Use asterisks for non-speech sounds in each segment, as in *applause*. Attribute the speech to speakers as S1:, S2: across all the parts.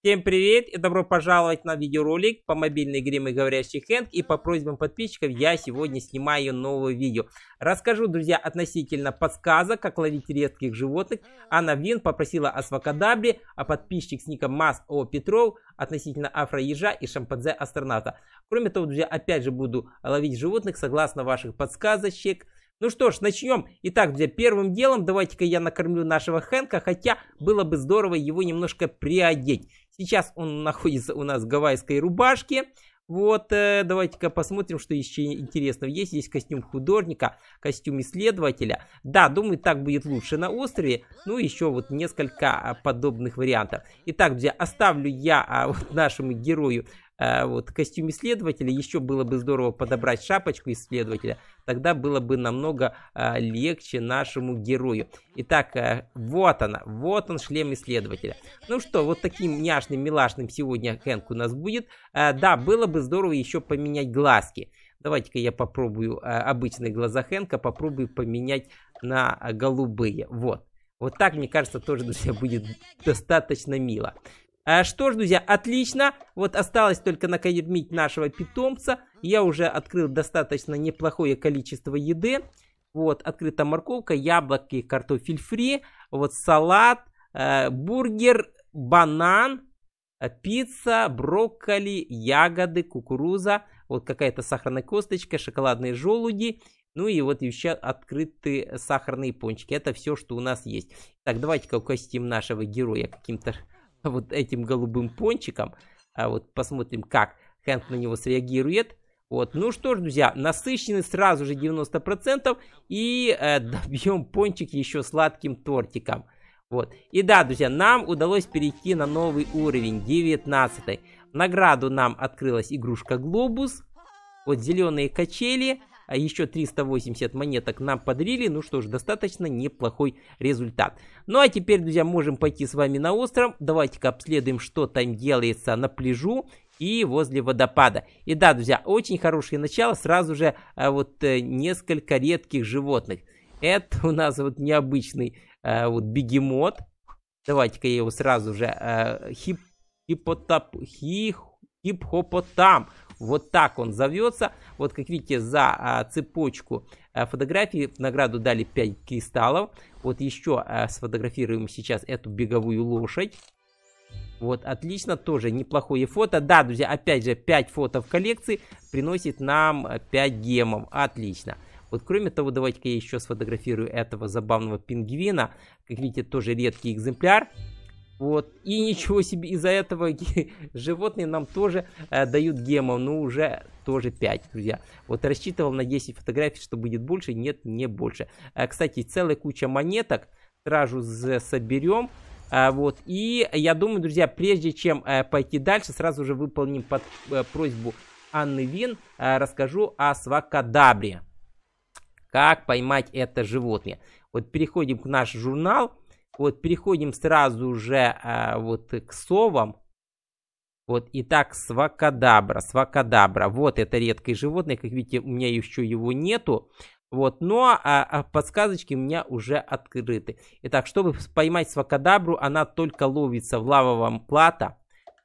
S1: Всем привет и добро пожаловать на видеоролик по мобильной игре «Мы говорящий Хэнк». И по просьбам подписчиков я сегодня снимаю новое видео. Расскажу, друзья, относительно подсказок, как ловить редких животных. Анна Вин попросила о свакадабре, а подписчик с ником Мас О Петров относительно афроежа и шимпанзе астронавта. Кроме того, друзья, опять же буду ловить животных согласно ваших подсказочек. Ну что ж, начнем. Итак, друзья, первым делом давайте-ка я накормлю нашего Хэнка, хотя было бы здорово его немножко приодеть. Сейчас он находится у нас в гавайской рубашке. Вот, э, давайте-ка посмотрим, что еще интересного есть. Есть костюм художника, костюм исследователя. Да, думаю, так будет лучше на острове. Ну, еще вот несколько а, подобных вариантов. Итак, друзья, оставлю я а, вот нашему герою вот, костюм исследователя. Еще было бы здорово подобрать шапочку исследователя. Тогда было бы намного а, легче нашему герою. Итак, а, вот она. Вот он, шлем исследователя. Ну что, вот таким няшным, милашным сегодня Хэнк у нас будет. А, да, было бы здорово еще поменять глазки. Давайте-ка я попробую а, обычные глаза Хэнка, попробую поменять на голубые. Вот. Вот так, мне кажется, тоже, друзья, будет достаточно мило. А, что ж, друзья, отлично. Вот осталось только накормить нашего питомца. Я уже открыл достаточно неплохое количество еды. Вот, открыта морковка, яблоки, картофель фри, вот салат, э, бургер, банан, э, пицца, брокколи, ягоды, кукуруза, вот какая-то сахарная косточка, шоколадные желуди, ну и вот еще открытые сахарные пончики. Это все, что у нас есть. Так, давайте-ка угостим нашего героя каким-то *laughs* вот этим голубым пончиком. А вот посмотрим, как Хэнк на него среагирует. Вот, ну что ж, друзья, насыщены сразу же 90% и э, *laughs* добьем пончик еще сладким тортиком. Вот. И да, друзья, нам удалось перейти на новый уровень, 19. награду нам открылась игрушка Глобус. Вот зеленые качели, а еще 380 монеток нам подарили. Ну что ж, достаточно неплохой результат. Ну а теперь, друзья, можем пойти с вами на остров. Давайте-ка обследуем, что там делается на пляжу и возле водопада. И да, друзья, очень хорошее начало. Сразу же а, вот э, несколько редких животных. Это у нас вот необычный а, вот бегемот. Давайте-ка я его сразу же а, хип, хипотап, хих, хип-хопотам. Вот так он зовется. Вот как видите, за а, цепочку а, фотографий в награду дали 5 кристаллов. Вот еще а, сфотографируем сейчас эту беговую лошадь. Вот, отлично, тоже неплохое фото. Да, друзья, опять же, 5 фото в коллекции приносит нам 5 гемов. Отлично. Вот, кроме того, давайте-ка я еще сфотографирую этого забавного пингвина. Как видите, тоже редкий экземпляр. Вот. И ничего себе, из-за этого *laughs* животные нам тоже э, дают гемов, ну уже тоже 5, друзья. Вот рассчитывал на 10 фотографий, что будет больше, нет, не больше. Э, кстати, целая куча монеток, сразу соберем. Э, вот. И я думаю, друзья, прежде чем э, пойти дальше, сразу же выполним под э, просьбу Анны Вин, э, расскажу о свакадабре. Как поймать это животное. Вот переходим к наш журнал. Вот переходим сразу же а, вот к совам. Вот, итак, свакадабра, свакадабра. Вот это редкое животное, как видите, у меня еще его нету. Вот, но а, а подсказочки у меня уже открыты. Итак, чтобы поймать свакадабру, она только ловится в лавовом плато,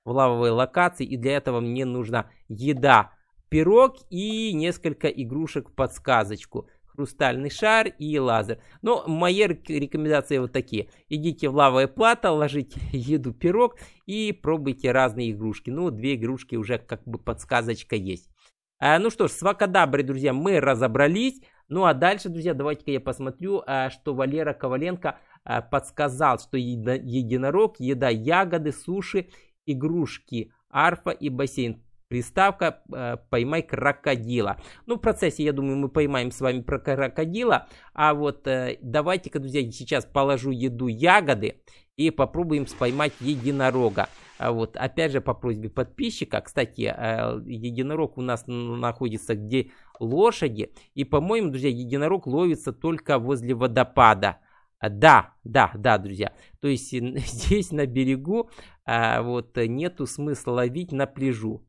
S1: в лавовой локации. И для этого мне нужна еда, пирог и несколько игрушек в подсказочку хрустальный шар и лазер. Но мои рекомендации вот такие. Идите в лавовое плато, ложите *laughs* еду, пирог и пробуйте разные игрушки. Ну, две игрушки уже как бы подсказочка есть. А, ну что ж, с Вакадаброй, друзья, мы разобрались. Ну а дальше, друзья, давайте-ка я посмотрю, а, что Валера Коваленко а, подсказал, что единорог, еда ягоды, суши, игрушки, арфа и бассейн приставка э, «поймай крокодила». Ну, в процессе, я думаю, мы поймаем с вами про крокодила. А вот э, давайте-ка, друзья, сейчас положу еду ягоды и попробуем поймать единорога. А вот, опять же, по просьбе подписчика. Кстати, э, единорог у нас находится где лошади. И, по-моему, друзья, единорог ловится только возле водопада. Да, да, да, друзья. То есть *laughs* здесь на берегу а, вот нету смысла ловить на пляжу.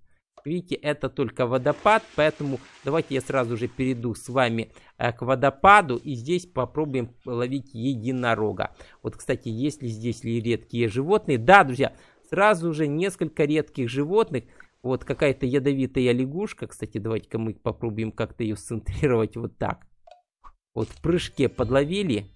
S1: Видите, это только водопад, поэтому давайте я сразу же перейду с вами э, к водопаду и здесь попробуем ловить единорога. Вот, кстати, есть ли здесь ли редкие животные? Да, друзья, сразу же несколько редких животных. Вот какая-то ядовитая лягушка. Кстати, давайте-ка мы попробуем как-то ее сцентрировать вот так. Вот в прыжке подловили.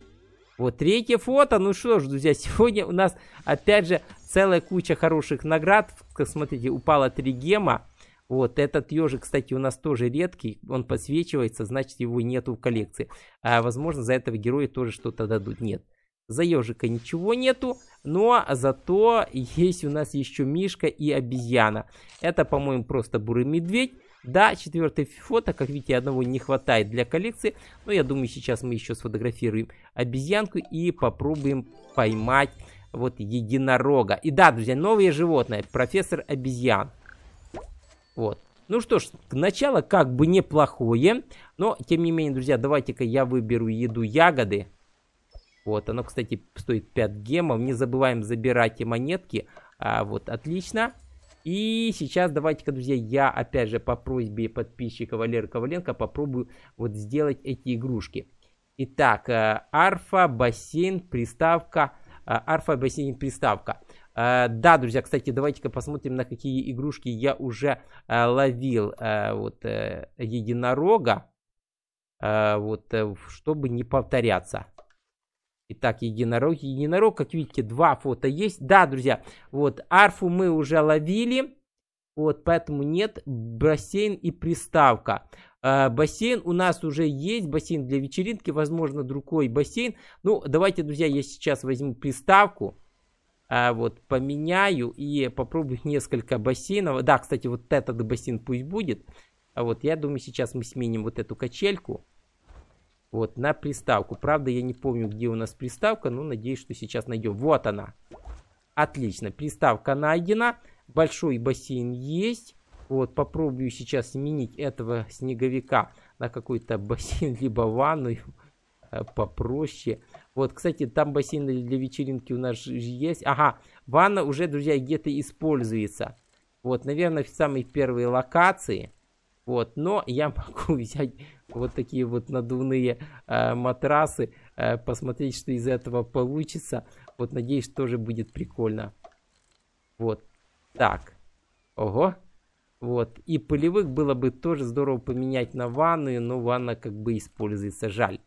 S1: Вот третье фото. Ну что ж, друзья, *laughs* сегодня у нас опять же целая куча хороших наград. Смотрите, упала 3 гема. Вот этот ежик, кстати, у нас тоже редкий. Он подсвечивается, значит его нету в коллекции. А возможно за этого героя тоже что-то дадут. Нет. За ежика ничего нету, но зато *laughs* есть у нас еще мишка и обезьяна. Это, по-моему, просто бурый медведь. Да, четвертое фото, как видите, одного не хватает для коллекции. Но я думаю, сейчас мы еще сфотографируем обезьянку и попробуем поймать вот единорога. И да, друзья, новое животное, профессор обезьян. Вот. Ну что ж, начало как бы неплохое, но тем не менее, друзья, давайте-ка я выберу еду ягоды. Вот, оно, кстати, стоит 5 гемов. Не забываем забирать и монетки. А, вот, отлично. И сейчас давайте-ка, друзья, я опять же по просьбе подписчика Валеры Коваленко попробую вот сделать эти игрушки. Итак, э, арфа, бассейн, приставка. Э, арфа, бассейн, приставка. Э, да, друзья, кстати, давайте-ка посмотрим, на какие игрушки я уже ловил вот единорога. Вот, чтобы не повторяться. Итак, единорог. Единорог, как видите, два фото есть. Да, друзья, вот арфу мы уже ловили. Вот, поэтому нет бассейн и приставка. Э, бассейн у нас уже есть, бассейн для вечеринки, возможно, другой бассейн. Ну, давайте, друзья, я сейчас возьму приставку. Э, вот, поменяю и попробую *laughs* несколько бассейнов. Да, кстати, вот этот бассейн пусть будет. А вот, я думаю, сейчас мы сменим вот эту качельку. Вот, на приставку. Правда, я не помню, где у нас приставка, но надеюсь, что сейчас найдем. Вот она. Отлично, приставка найдена. Большой бассейн есть. Вот, попробую сейчас сменить этого снеговика на какой-то *laughs* бассейн, либо ванную попроще. Вот, кстати, там бассейн для вечеринки у нас есть. Ага, ванна уже, друзья, где-то используется. Вот, наверное, в самой первой локации. Вот, но я *laughs* могу взять вот такие вот надувные э, матрасы, э, посмотреть, что из этого получится. Вот, надеюсь, тоже будет прикольно. Вот, так, ого. Вот, и пылевых было бы тоже здорово поменять на ванную, но ванна как бы используется, жаль.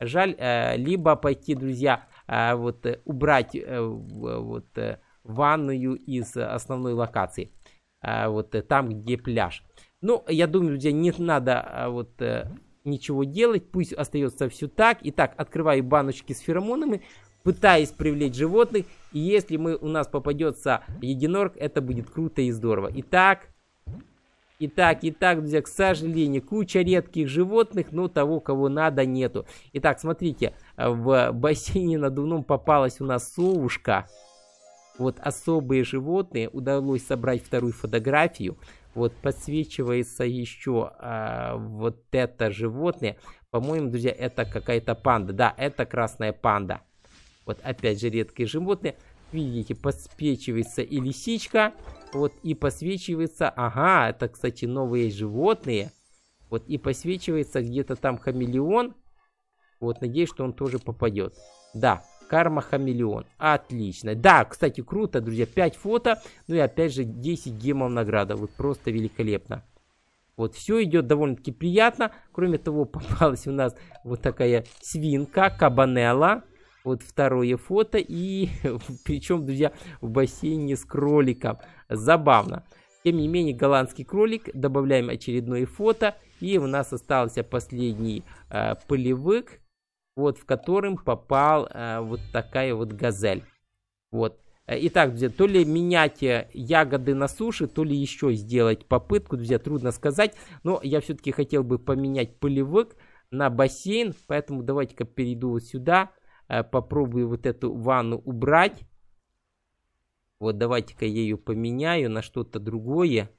S1: Жаль, э, либо пойти, друзья, э, вот э, убрать вот ванную из основной локации. Вот там, где пляж. Ну, я думаю, друзья, не надо вот ничего делать, пусть остается все так. Итак, открываю баночки с феромонами, пытаясь привлечь животных. И если мы, у нас попадется единорг, это будет круто и здорово. Итак, Итак, итак, друзья, к сожалению, куча редких животных, но того, кого надо, нету. Итак, смотрите, в бассейне надувном попалась у нас совушка. Вот особые животные. Удалось собрать вторую фотографию. Вот подсвечивается еще а, вот это животное. По-моему, друзья, это какая-то панда. Да, это красная панда. Вот опять же редкие животные. Видите, подсвечивается и лисичка. Вот и посвечивается. Ага, это, кстати, новые животные. Вот и посвечивается где-то там хамелеон. Вот, надеюсь, что он тоже попадет. Да, Карма Хамелеон. Отлично. Да, кстати, круто, друзья. 5 фото. Ну и опять же 10 гемов награда. Вот просто великолепно. Вот, все идет довольно-таки приятно. Кроме того, попалась у нас вот такая свинка, кабанелла. Вот второе фото. И *laughs* причем, друзья, в бассейне с кроликом. Забавно. Тем не менее, голландский кролик. Добавляем очередное фото. И у нас остался последний э, полевик вот в котором попал э, вот такая вот газель. Вот. Итак, друзья, то ли менять э, ягоды на суше, то ли еще сделать попытку, друзья, трудно сказать. Но я все-таки хотел бы поменять полевик на бассейн, поэтому давайте-ка перейду вот сюда, попробую вот эту ванну убрать. Вот давайте-ка я ее поменяю на что-то другое.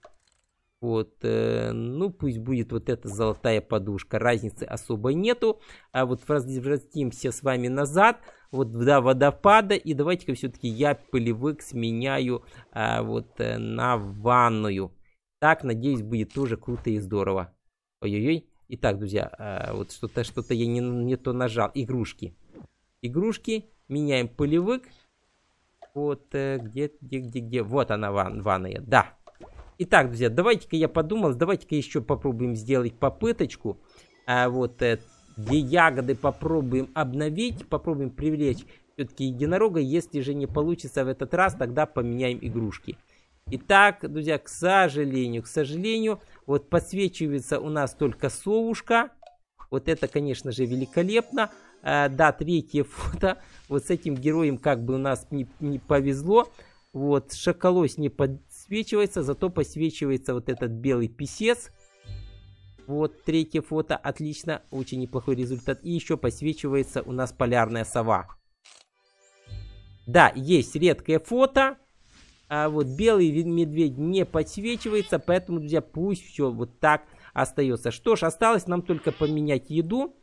S1: Вот, э, ну пусть будет вот эта золотая подушка, разницы особо нету. А вот возвратимся с вами назад, вот до водопада, и давайте-ка все-таки я пылевик сменяю а, вот э, на ванную. Так, надеюсь, будет тоже круто и здорово. Ой-ой-ой. Итак, друзья, а, вот что-то что-то я не, не то нажал. Игрушки. Игрушки, меняем пылевик. Вот, э, где, где, где, где? Вот она, ван, ванная, да. Итак, друзья, давайте-ка я подумал, давайте-ка еще попробуем сделать попыточку. А, вот, э, где ягоды попробуем обновить, попробуем привлечь все-таки единорога. Если же не получится в этот раз, тогда поменяем игрушки. Итак, друзья, к сожалению, к сожалению, вот подсвечивается у нас только совушка. Вот это, конечно же, великолепно. А, да, третье фото. Вот с этим героем как бы у нас не, не повезло. Вот, шоколось не подсвечивается, зато посвечивается вот этот белый писец. Вот, третье фото, отлично, очень неплохой результат. И еще посвечивается у нас полярная сова. Да, есть редкое фото. А вот белый медведь не подсвечивается, поэтому, друзья, пусть все вот так остается. Что ж, осталось нам только поменять еду.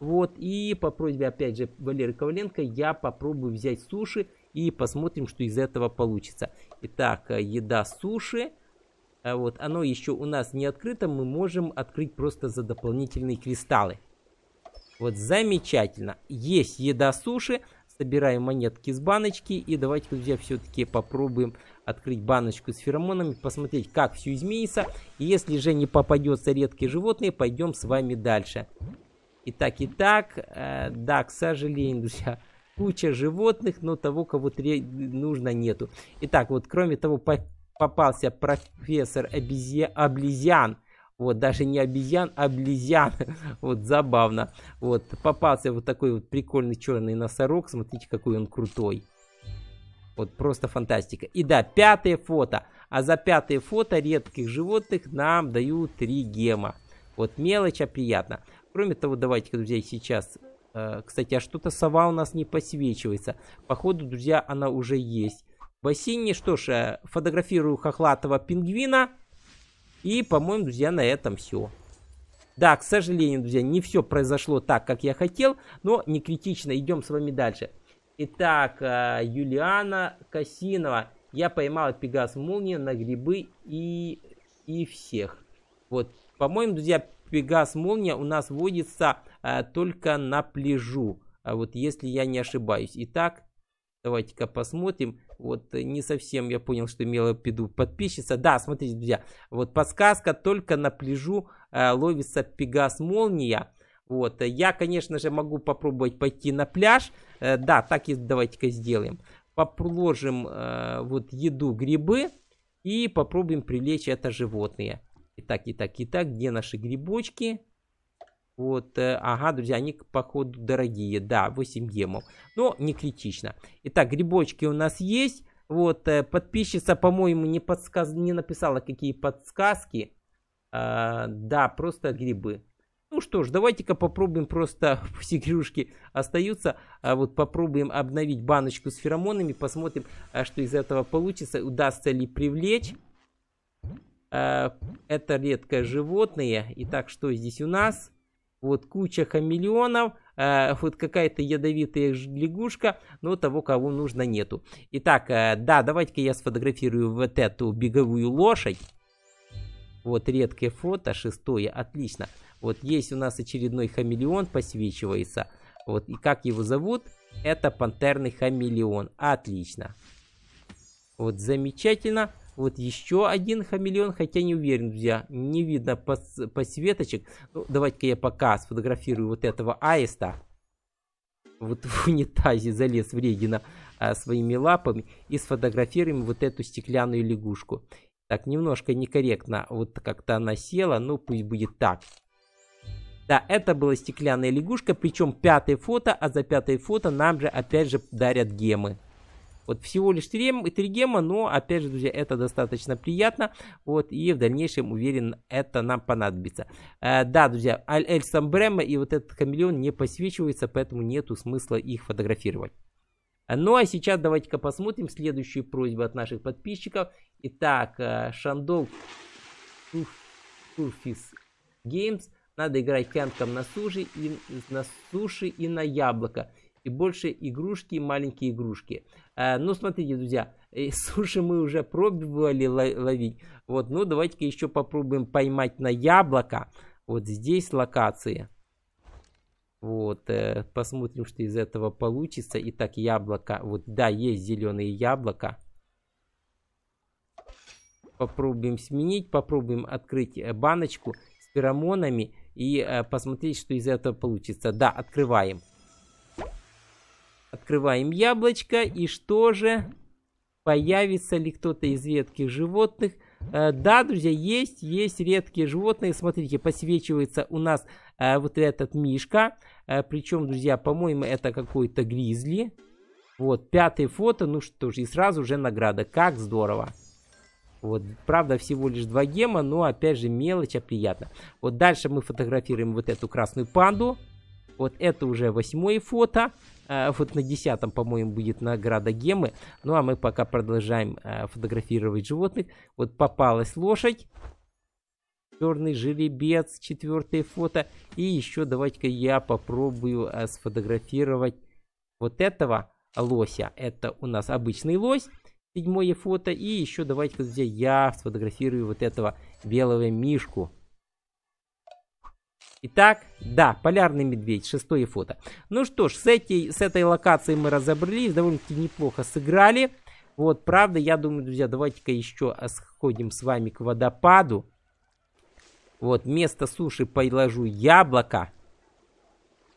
S1: Вот, и по просьбе, опять же, Валеры Коваленко, я попробую взять суши и посмотрим, что из этого получится. Итак, э, еда суши. А вот, оно еще у нас не открыто, мы можем открыть просто за дополнительные кристаллы. Вот, замечательно. Есть еда суши. Собираем монетки с баночки. И давайте, друзья, все-таки попробуем открыть баночку с феромонами, посмотреть, как все изменится. Если же не попадется редкие животные, пойдем с вами дальше. Итак, итак, э, да, к сожалению, *laughs* друзья, куча животных, но того, кого нужно, нету. Итак, вот кроме того, по попался профессор обезья облизян. Вот, даже не обезьян, а облизян. *laughs* вот, забавно. Вот, попался вот такой вот прикольный черный носорог. Смотрите, какой он крутой. Вот, просто фантастика. И да, пятое фото. А за пятое фото редких животных нам дают 3 гема. Вот, мелочь, а приятно. Кроме того, давайте, друзья, сейчас... Э, кстати, а что-то сова у нас не посвечивается. Походу, друзья, она уже есть. В бассейне, что ж, э, фотографирую хохлатого пингвина. И, по-моему, друзья, на этом все. Да, к сожалению, друзья, не все произошло так, как я хотел, но не критично. Идем с вами дальше. Итак, э, Юлиана Касинова. Я поймала Пегас Молния на грибы и, и всех. Вот, по-моему, друзья, Пегас Молния у нас водится а, только на пляжу. А вот если я не ошибаюсь. Итак, давайте-ка посмотрим. Вот э, не совсем я понял, что имела в виду подписчица. Да, смотрите, друзья. Вот подсказка только на пляжу а, ловится Пегас Молния. Вот, я, конечно же, могу попробовать пойти на пляж. А, да, так и давайте-ка сделаем. Положим а, вот еду, грибы и попробуем привлечь это животное. Итак, итак, итак, где наши грибочки? Вот, э, ага, друзья, они, походу, дорогие. Да, 8 гемов. Но не критично. Итак, грибочки у нас есть. Вот, э, подписчица, по-моему, не, подсказ... не написала, какие подсказки. А, да, просто грибы. Ну что ж, давайте-ка попробуем просто, *laughs* все игрушки остаются, а вот попробуем обновить баночку с феромонами, посмотрим, а что из этого получится, удастся ли привлечь. Э, это редкое животное. Итак, что здесь у нас? Вот куча хамелеонов, э, вот какая-то ядовитая лягушка, но того, кого нужно, нету. Итак, э, да, давайте-ка я сфотографирую вот эту беговую лошадь. Вот редкое фото, шестое, отлично. Вот есть у нас очередной хамелеон, посвечивается. Вот, и как его зовут? Это пантерный хамелеон. Отлично. Вот замечательно. Вот еще один хамелеон, хотя не уверен, друзья. Не видно посветочек. Ну, давайте-ка я пока сфотографирую вот этого аиста. Вот в унитазе залез вредина а, своими лапами. И сфотографируем вот эту стеклянную лягушку. Так, немножко некорректно. Вот как-то она села. Ну, пусть будет так. Да, это была стеклянная лягушка. Причем пятое фото. А за пятое фото нам же опять же дарят гемы. Вот всего лишь 3, 3 гема, но опять же, друзья, это достаточно приятно. Вот, и в дальнейшем, уверен, это нам понадобится. Э, да, друзья, Аль-Эль Самбрема и вот этот хамелеон не посвечивается, поэтому нету смысла их фотографировать. Ну а сейчас давайте-ка посмотрим следующую просьбу от наших подписчиков. Итак, э, Шандол Турфис Games. Надо играть фянком на суши и на суши и на яблоко и больше игрушки, маленькие игрушки. А, ну, смотрите, друзья, э, *laughs* суши мы уже пробовали ловить. Вот, ну, давайте-ка еще попробуем поймать на яблоко. Вот здесь локации. Вот, э, посмотрим, что из этого получится. Итак, яблоко. Вот, да, есть зеленые яблоко. Попробуем сменить, попробуем открыть э, баночку с феромонами и э, посмотреть, что из этого получится. Да, открываем. Открываем яблочко. И что же? Появится ли кто-то из редких животных? Э, да, друзья, есть, есть редкие животные. Смотрите, посвечивается у нас э, вот этот мишка. Э, причем, друзья, по-моему, это какой-то гризли. Вот, пятое фото, ну что ж, и сразу же награда. Как здорово. Вот, правда, всего лишь два гема, но опять же мелочь, а приятно. Вот дальше мы фотографируем вот эту красную панду. Вот это уже восьмое фото. А, вот на десятом, по-моему, будет награда гемы. Ну а мы пока продолжаем а, фотографировать животных. Вот попалась лошадь. Черный жеребец, четвертое фото. И еще давайте-ка я попробую а, сфотографировать вот этого лося. Это у нас обычный лось седьмое фото. И еще давайте, друзья, я сфотографирую вот этого белого мишку. Итак, да, полярный медведь, шестое фото. Ну что ж, с, этой, с этой локацией мы разобрались, довольно-таки неплохо сыграли. Вот, правда, я думаю, друзья, давайте-ка еще сходим с вами к водопаду. Вот, вместо суши положу яблоко.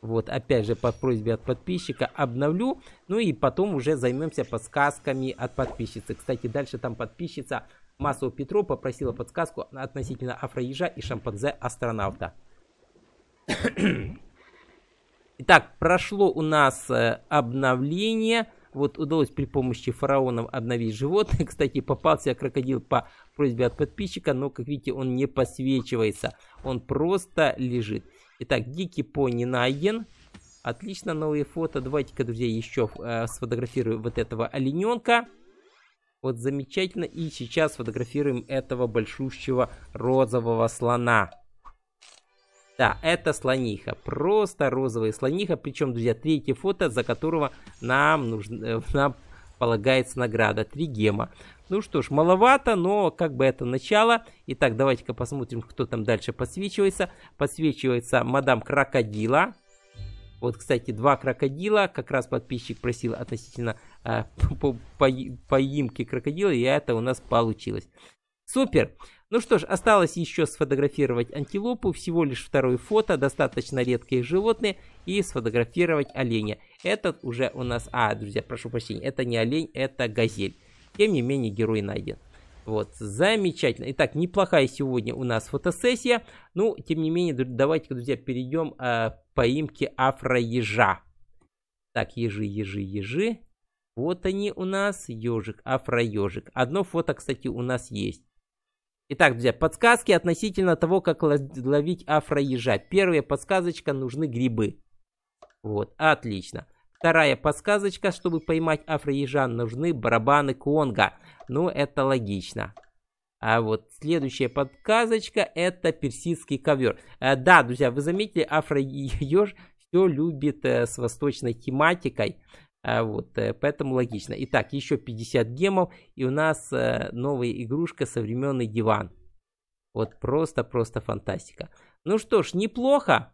S1: Вот, опять же, по просьбе от подписчика обновлю. Ну и потом уже займемся подсказками от подписчицы. Кстати, дальше там подписчица Массова Петро попросила подсказку относительно афроежа и шимпанзе-астронавта. Итак, прошло у нас э, обновление. Вот удалось при помощи фараонов обновить животное. *laughs* Кстати, попался крокодил по просьбе от подписчика, но, как видите, он не посвечивается. Он просто лежит. Итак, дикий пони найден. Отлично, новые фото. Давайте-ка, друзья, еще э, сфотографирую вот этого олененка. Вот замечательно. И сейчас фотографируем этого большущего розового слона. Да, это слониха. Просто розовая слониха. Причем, друзья, третье фото, за которого нам, нужно, э, *laughs* нам полагается награда. Три гема. Ну что ж, маловато, но как бы это начало. Итак, давайте-ка посмотрим, кто там дальше подсвечивается. Подсвечивается мадам Крокодила. Вот, кстати, два крокодила. Как раз подписчик просил относительно э, *laughs* по, по, поимки крокодила, и это у нас получилось. Супер! Ну что ж, осталось еще сфотографировать антилопу, всего лишь второе фото, достаточно редкие животные, и сфотографировать оленя. Этот уже у нас, а, друзья, прошу прощения, это не олень, это газель. Тем не менее, герой найден. Вот, замечательно. Итак, неплохая сегодня у нас фотосессия. Ну, тем не менее, давайте, друзья, перейдем э, к поимке афроежа. Так, ежи, ежи, ежи. Вот они у нас, ежик, афроежик. Одно фото, кстати, у нас есть. Итак, друзья, подсказки относительно того, как ловить афроежа. Первая подсказочка, нужны грибы. Вот, отлично. Вторая подсказочка, чтобы поймать афроежан, нужны барабаны Конга. Ну, это логично. А вот следующая подсказочка, это персидский ковер. А, да, друзья, вы заметили, афроеж все любит э, с восточной тематикой. А, вот, э, поэтому логично. Итак, еще 50 гемов, и у нас э, новая игрушка современный диван. Вот просто-просто фантастика. Ну что ж, неплохо.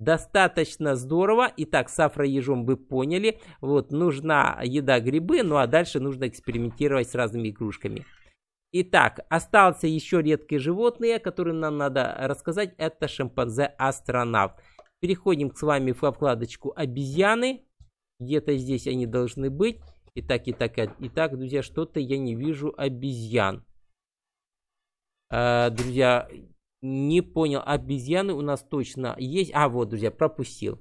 S1: Достаточно здорово. Итак, с афроежом вы поняли. Вот, нужна еда, грибы. Ну, а дальше нужно экспериментировать с разными игрушками. Итак, остался еще редкие животные, которые нам надо рассказать. Это шимпанзе-астронавт. Переходим с вами в вкладочку обезьяны. Где-то здесь они должны быть. Итак, итак, итак, друзья, что-то я не вижу обезьян. Э, друзья, не понял, обезьяны у нас точно есть. А, вот, друзья, пропустил.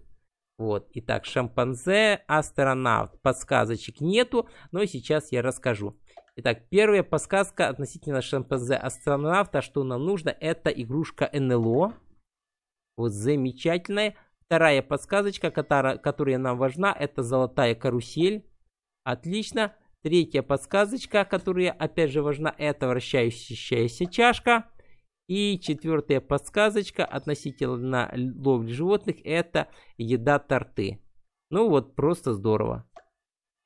S1: Вот, итак, шимпанзе, астронавт. Подсказочек нету, но сейчас я расскажу. Итак, первая подсказка относительно шимпанзе астронавта, что нам нужно, это игрушка НЛО. Вот замечательная. Вторая подсказочка, которая, нам важна, это золотая карусель. Отлично. Третья подсказочка, которая опять же важна, это вращающаяся чашка. И четвертая подсказочка относительно ловли животных, это еда торты. Ну вот, просто здорово.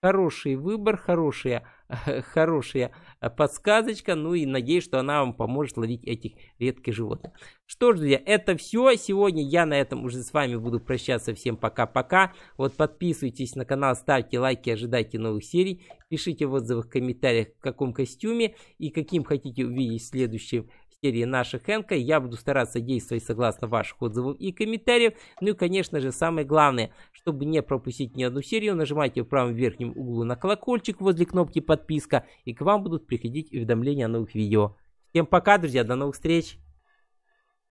S1: Хороший выбор, хорошая *laughs* хорошая подсказочка. Ну и надеюсь, что она вам поможет ловить этих редких животных. Что ж, друзья, это все. Сегодня я на этом уже с вами буду прощаться. Всем пока-пока. Вот подписывайтесь на канал, ставьте лайки, ожидайте новых серий. Пишите в отзывах, в комментариях, в каком костюме и каким хотите увидеть в следующем серии наших Хэнка. Я буду стараться действовать согласно ваших отзывов и комментариев. Ну и, конечно же, самое главное, чтобы не пропустить ни одну серию, нажимайте в правом верхнем углу на колокольчик возле кнопки подписка, и к вам будут приходить уведомления о новых видео. Всем пока, друзья, до новых встреч!